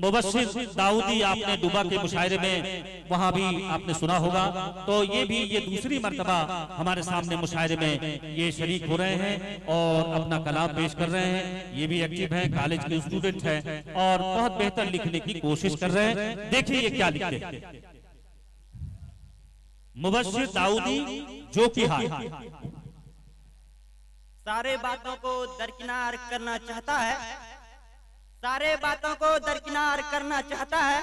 मुबशिर दाऊदी आपने डुबा के मुशायरे में, वहाँ भी आपने सुना होगा। तो ये भी ये दूसरी मरतबा हमारे सामने मुशायरे में ये शरीक हो रहे हैं और अपना कलाम पेश कर रहे हैं। ये भी एक्टिव हैं कॉलेज के स्टूडेंट हैं और बहुत बेहतर लिखने की कोशिश कर रहे हैं। देखिए ये क्या लिखते हैं। मुबशिर दाऊदी, जो की सारे बातों को दरकिनार करना चाहता है। सारे बातों को दरकिनार करना चाहता है।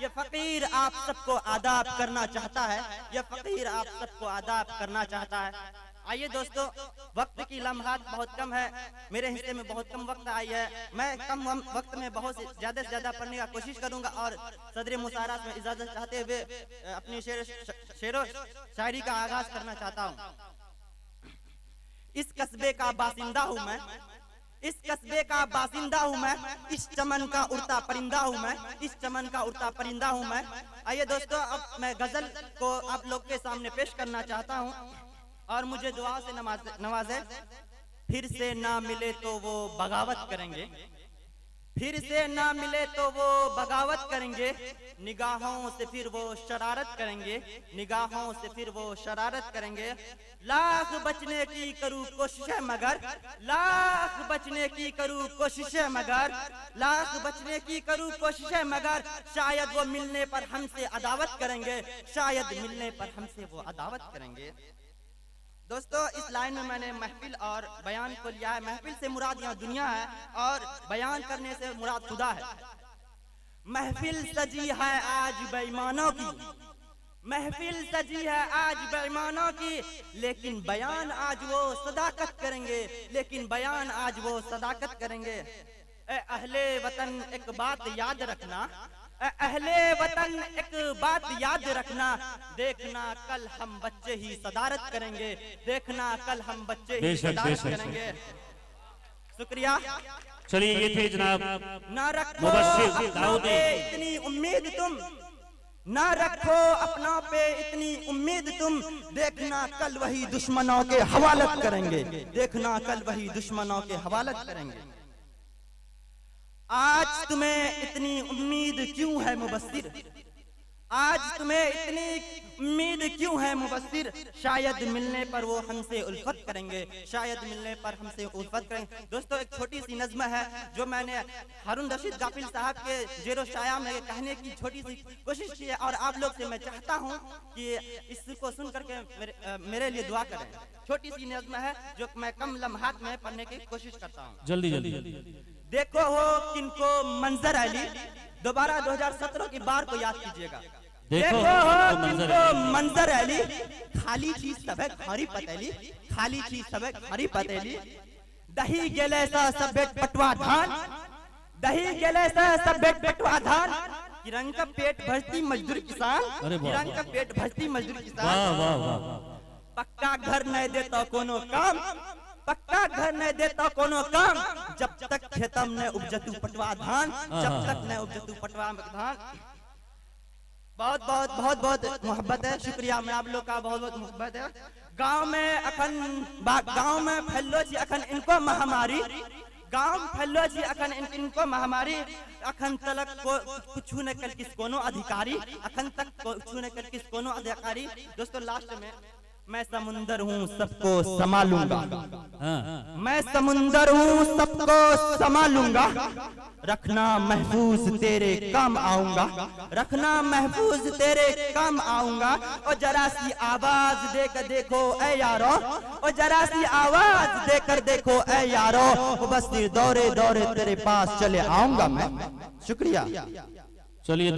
ये फकीर आप सबको आदाब करना चाहता है। ये फकीर आप सबको आदाब करना चाहता है। आइए दोस्तों, वक्त की लम्हात बहुत कम है। मेरे हिस्से में बहुत कम वक्त आई है। मैं कम वक्त में बहुत ज़्यादा से ज़्यादा पढ़ने का कोशिश करूँगा और सदर मुसारात में इजाज़त चाहते हुए अपनी शेर शेरो, शायरी का आगाज़ करना चाहता हूँ। इस कस्बे का बासिंदा हूँ मैं। इस कस्बे का बासिंदा हूँ मैं, इस चमन का उड़ता परिंदा हूँ मैं, इस चमन का उड़ता परिंदा हूँ मैं। आइए दोस्तों, अब मैं गज़ल को आप लोग के सामने पेश करना चाहता हूँ। और मुझे दुआ से नवाजे। फिर से ना मिले तो वो बगावत करेंगे। फिर से ना मिले तो वो बगावत करेंगे। निगाहों से फिर वो शरारत करेंगे। निगाहों से फिर वो शरारत करेंगे। लाख बचने की करूँ कोशिश मगर। लाख बचने की करूँ कोशिश मगर। लाख बचने की करूँ कोशिश मगर। शायद वो मिलने पर हमसे अदावत करेंगे। शायद मिलने पर हमसे वो अदावत करेंगे। दोस्तों, इस लाइन में मैंने महफिल और बयान को लिया है। महफिल से मुराद यहाँ दुनिया है और बयान करने से मुराद खुदा है। महफिल सजी है आज बेईमानों की। महफिल सजी है आज बेईमानों की। लेकिन बयान आज वो सदाकत करेंगे। लेकिन बयान आज वो सदाकत करेंगे। अहले वतन, एक बात याद रखना। अहले वतन एक बात याद रखना। देखना कल हम बच्चे ही सदारत करेंगे। देखना कल हम बच्चे ही सदारत करेंगे। शुक्रिया। चलिए ये थे जनाब ना रखो पे इतनी उम्मीद तुम। ना रखो अपना पे इतनी उम्मीद तुम। देखना कल वही दुश्मनों के हवालत करेंगे। देखना कल वही दुश्मनों के हवालत करेंगे। आज तुम्हें इतनी उम्मीद क्यों है मुबस्सिर? आज तुम्हें इतनी उम्मीद क्यों है मुबस्सिर? शायद मिलने पर वो हमसे उल्फत करेंगे शायद मिलने पर हमसे उल्फत करेंगे। दोस्तों एक छोटी सी नज्म है जो मैंने हारून रशीद गाफिल साहब के जेरो शाया में कहने की छोटी सी कोशिश की है और आप लोग से मैं चाहता हूँ कि इसको सुन करके मेरे, मेरे लिए दुआ करें। छोटी सी नज्म है जो मैं कम लम्हात में पढ़ने की कोशिश करता हूँ। जल्दी जल्दी। देखो हो किनको मंजर अली। दोबारा 2017 की बार को याद कीजिएगा। देखो हो किनको मंजर अली। खाली चीज़ सब है खारी पतेली। खाली चीज़ सब है खारी पतेली। दही गेले सा सब बेट पटवा धान। दही गेले सा सब बेट पटवा धान। किरण का पेट भरती मजदूर किसान। किरण का पेट भरती मजदूर किसान। पक्का घर नहीं देता कोनो काम। पक्का घर नहीं देता कोनो काम। जब तक खेतम ने उपजतु पटवा धान जब तक ने उपजतु पटवा धान। बहुत बहुत बहुत बहुत मोहब्बत है। शुक्रिया मैं आप लोग का बहुत बहुत मोहब्बत है। गाँव में अखन गाँव में फैलो जी अखन इनको महामारी। गाँव फैलो जी अखन इन, इनको महामारी। अखन तलक को कुछ न कर किस कोनो अधिकारी। अखन तक कुछ न कर किस कोनो अधिकारी। दोस्तों लास्ट में मैं समुंदर हूँ सबको संभालूँगा। हाँ। मैं समुंदर हूँ सबको संभालूँगा। रखना महफूज तेरे काम आऊँगा। रखना महफूज तेरे काम आऊँगा। और जरा सी आवाज़ देकर देखो ए यारो। और जरा सी आवाज़ देकर देखो ए यारो। बस दौरे दौरे तेरे पास चले आऊँगा मैं। शुक्रिया। चलिए